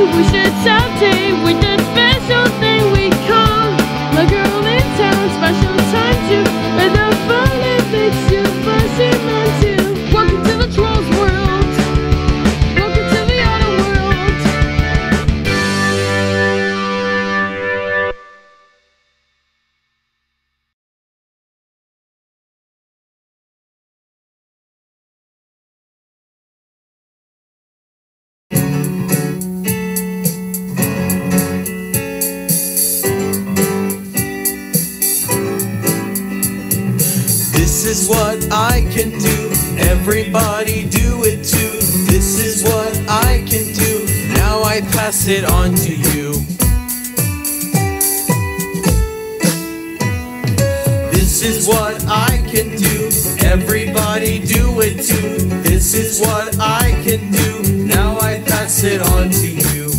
We should something with This is what I can do. Everybody do it too. This is what I can do. Now I pass it on to you. This is what I can do. Everybody do it too. This is what I can do. Now I pass it on to you.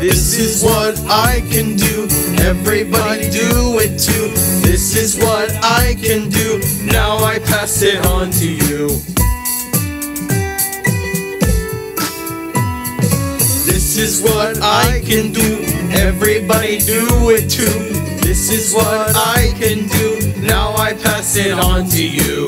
This is what I can do. Everybody do it too. This is what I can do. Now I pass it on to you. This is what I can do. Everybody do it too. This is what I can do. Now I pass it on to you.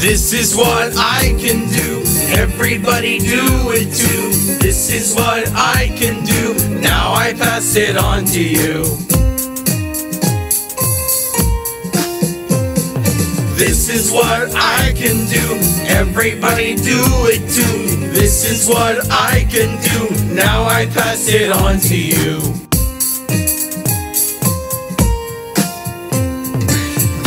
This is what I can do. Everybody do it too. This is what I can do. Now I pass it on to you. This is what I can do. Everybody do it too. This is what I can do. Now I pass it on to you.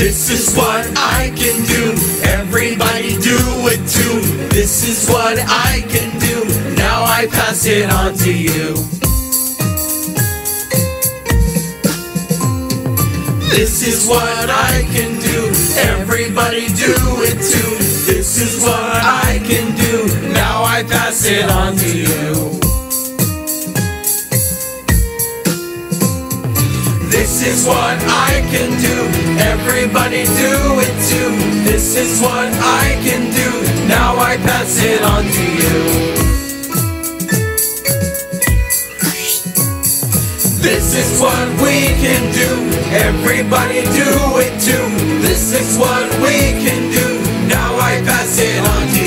This is what I can do. Everybody do it too. This is what I can do. Now I pass it on to you. This is what I can do. Everybody do it too. This is what I can do. Now I pass it on to you. This is what I can do. Everybody do it too. This is what I can do. Now I pass it on to you. This is what we can do. Everybody do it too. This is what we can do. Now I pass it on to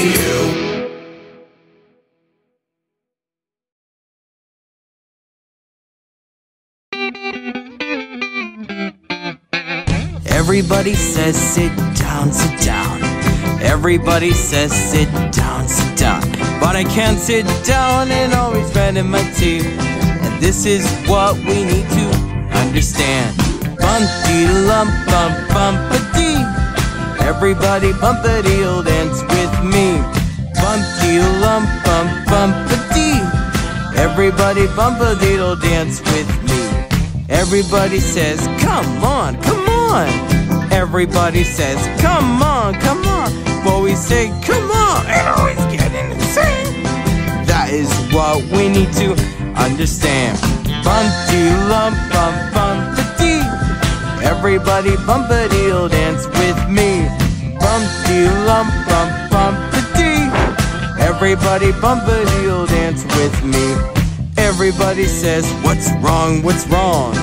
you. Everybody says sit down, sit down. Everybody says sit down, sit down. But I can't sit down and always grinding my teeth. And this is what we need to understand. Bump dee lump bump bump a dee. Everybody bump a deal dance with me. Bump dee lump bump bump a dee. Everybody bump a deedle dance with me. Everybody says, come on, come on. Everybody says, come on, come on. But we say, come on, and always getting insane. That is what we need to understand. Bumpty lump bump bump dee. Everybody bump a dance with me. Bumpty lump bump bump dee. Everybody bump a dance with me. Everybody says, What's wrong? What's wrong?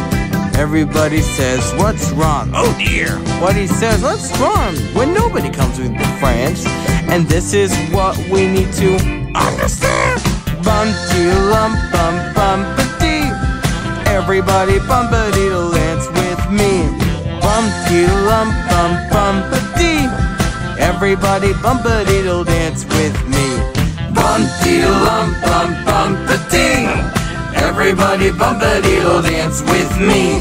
Everybody says, What's wrong? Oh dear! What he says, What's wrong? When nobody comes with the friends. And this is what we need to understand. Bumpty lump bump bump dee. Everybody bump a dance with me. Bumpty lump bump bump dee. Everybody bump a deedle dance with me. Bumpty lump bump bump dee. Everybody bump a deedle dance with me.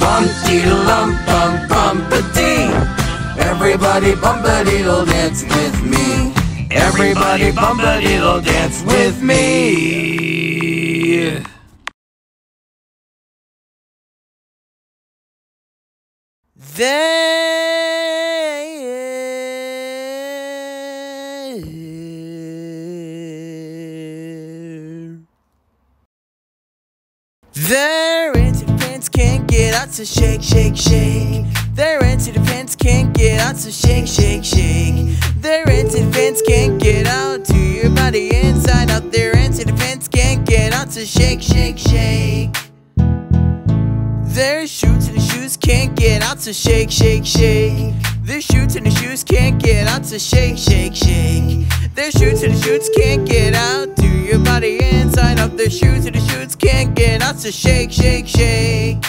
Bumpty lump bump bump dee. Everybody bump a deedle dance with me. Everybody bump a deedle dance with me. There. Their independence can't get out to shake, shake, shake. Their anti-defense can't get out, so shake, shake, shake. Their anti-defense can't get out to your body inside out. Their anti-defense can't get out, so shake, shake, shake. Their shoots and shoes can't get out, so shake, shake, shake. Their shoots and the shoes can't get out, so shake, shake, shake. Their shoots and the shoots can't get out to your body inside out. Their shoes and the shoots can't get out, so shake, shake, shake.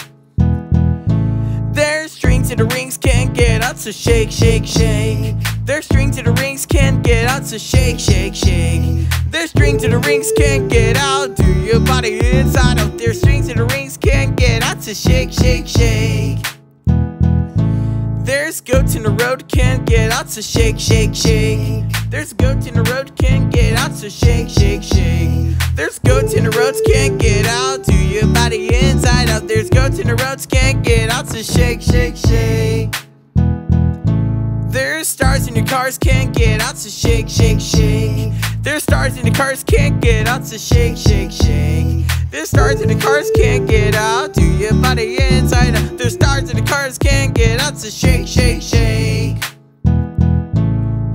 Their strings and the rings can't get out, so shake, shake, shake. Their strings and the rings can't get out, so shake, shake, shake. Their strings and the rings can't get out to your body inside out. Their strings and the rings can't get out, so shake, shake, shake. There's goats in the road can't get out, so shake, shake, shake. There's goats in the road can't get out, so shake, shake, shake. There's goats in the roads can't get out to your body inside out. There's goats in the roads can't get out, so shake, shake, shake. Stars in your cars can't get out, so shake, shake, shake. There's stars in the cars can't get out, so shake, shake, shake. There's stars in the cars can't get out to your body inside out. There's stars in the cars can't get out, so shake, shake, shake.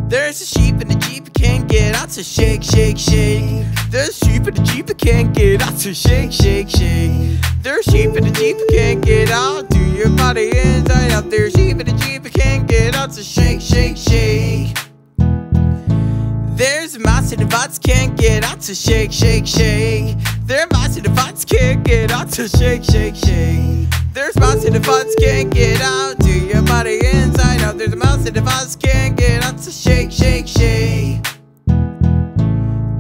There's a sheep in the jeep can't get out, so shake, shake, shake. There's sheep in the jeep can't get out, so shake, shake, shake. There's sheep in the jeep can't get out to your body inside out. There's sheep in the jeep can't get out, so shake, shake, shake. There's mouse in the bots can't get out, so shake, shake, shake. There's mouse in the bots can't get out, so shake, shake, shake. There's mouse in the bots can't get out to your body inside out. There's a mouse in the bots can't get out, so shake, shake, shake.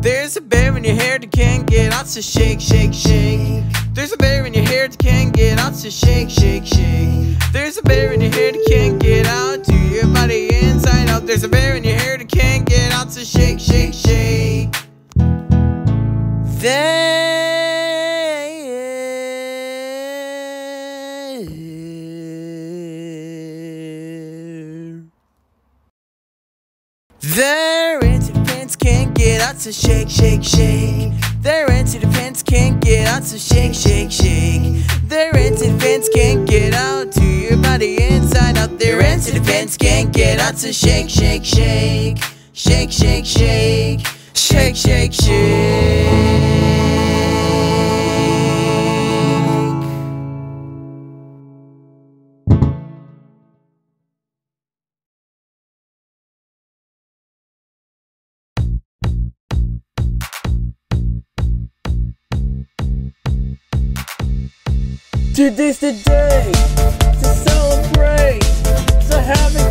There's a bear in your hair that can't get out, so shake, shake, shake. There's a bear in your hair that can't get out, so shake, shake, shake. There's a bear in your hair so shake, shake, shake. There. Their anti-defense can't get out, so shake, shake, shake. Their anti-defense can't get out, so shake, shake, shake. Their anti-defense can't get out to your body inside out. Their anti-defense can't get out, so shake, shake, shake. Shake, shake, shake. Shake, shake, shake. Today's the day to celebrate, to having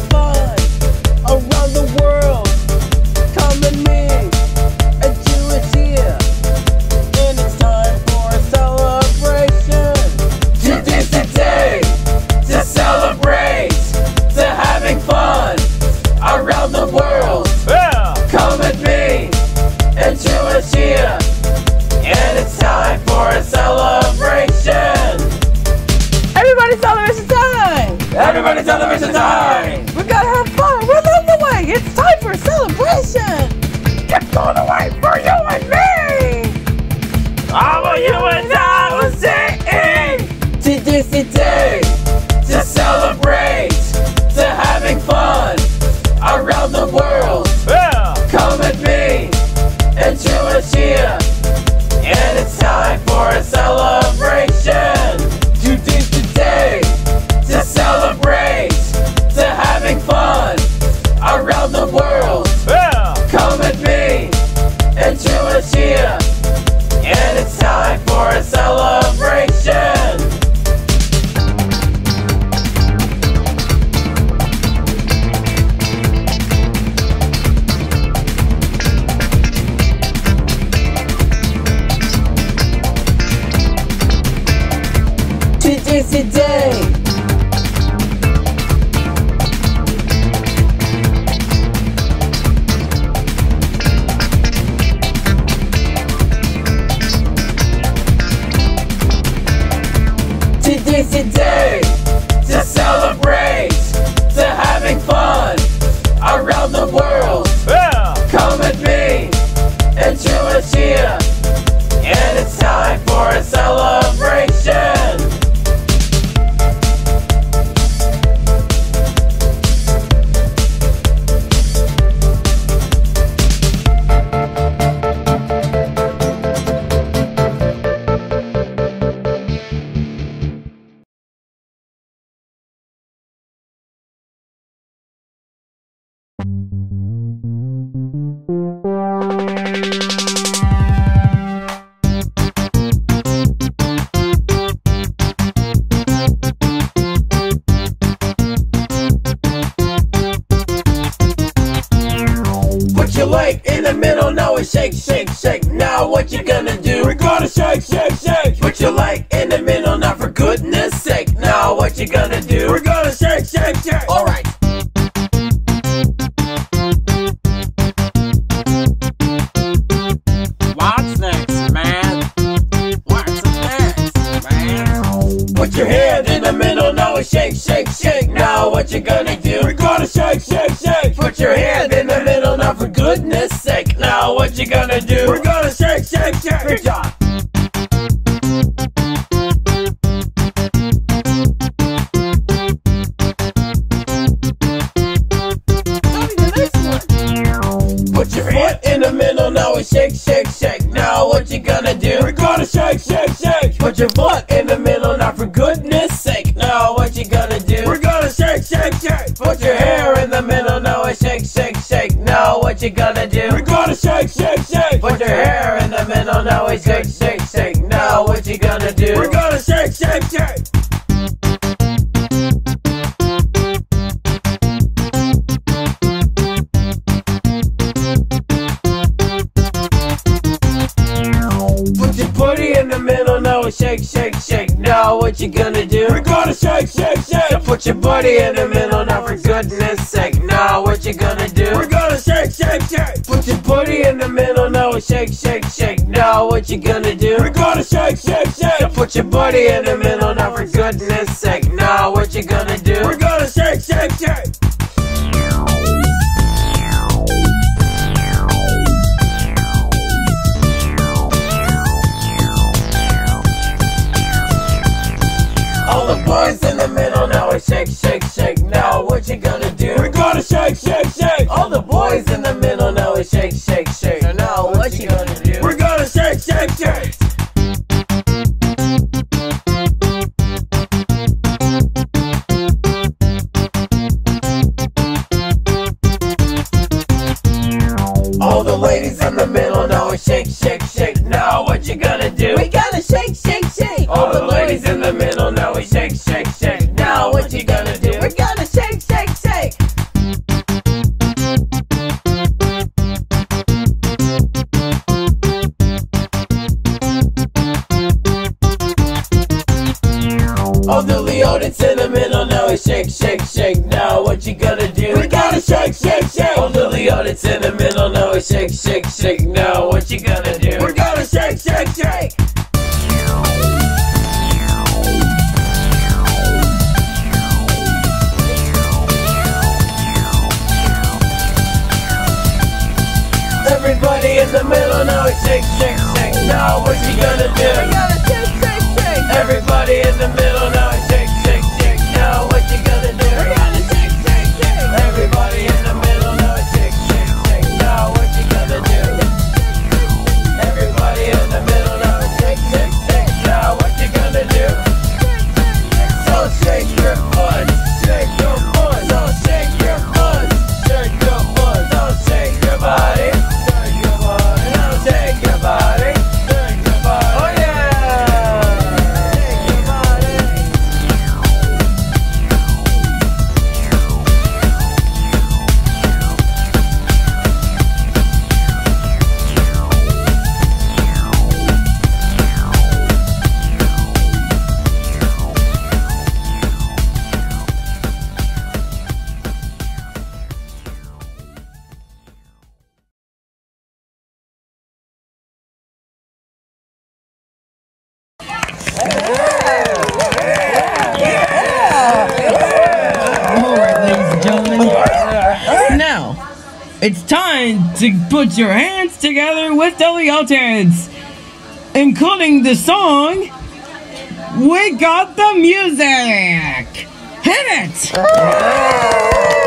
in the middle, now it's shake, shake, shake. Now what you gonna do? We're gonna shake, shake, shake. Put your leg in the middle, now for goodness sake. Now what you gonna do? We're gonna shake, shake, shake. Alright. What's next, man? What's next, man? Put your hand in the middle, now it's shake, shake, shake. Now what you gonna do? We're gonna shake, shake, shake. Put your hand in the what you gonna do? We're gonna shake, shake, shake. Good job. Put your foot in the middle, now it's shake, shake, shake. Now what you gonna do? We're gonna shake, shake, shake. Put your foot in the middle, now for goodness sake. Now what you gonna do? We're gonna shake, shake, shake. Put your hair in the middle, now it's shake, shake, shake. What you gonna do? We're gonna shake, shake, shake. Put your hair in the middle, now it's shake, shake, shake. Now what you gonna do? We're gonna shake, shake, shake. Put your booty in the middle, now shake, shake, shake. Now what you gonna do? We're gonna shake, shake, shake. So put your booty in the middle, now for goodness sake. Now what you gonna do? We're gonna shake, shake, shake. Put your booty in the middle, now shake, shake, shake. Now what you gonna do? We're gonna shake, shake, shake. So put your booty in the middle, now for goodness sake. Now what you gonna do? We're gonna shake, shake, shake. Leonets in the middle now it's shake, shake, shake. Now what you gonna do? We gotta shake, shake, shake. All the Leonets in the middle now it's shake, shake, shake. Now what you gonna do? We're gonna shake, shake, shake. Everybody in the middle now it's shake, shake, shake. Now what you gonna do? We gotta shake, shake, shake. Everybody in the middle now it's time to put your hands together with the Leotits, including the song We Got the Music! Hit it!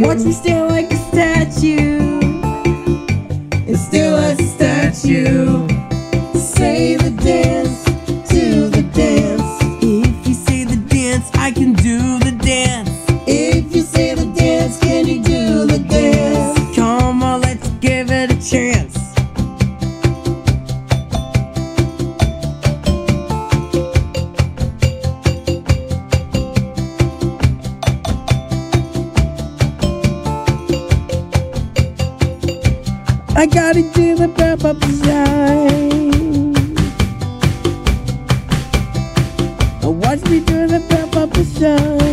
Watch me stand like a statue. Pep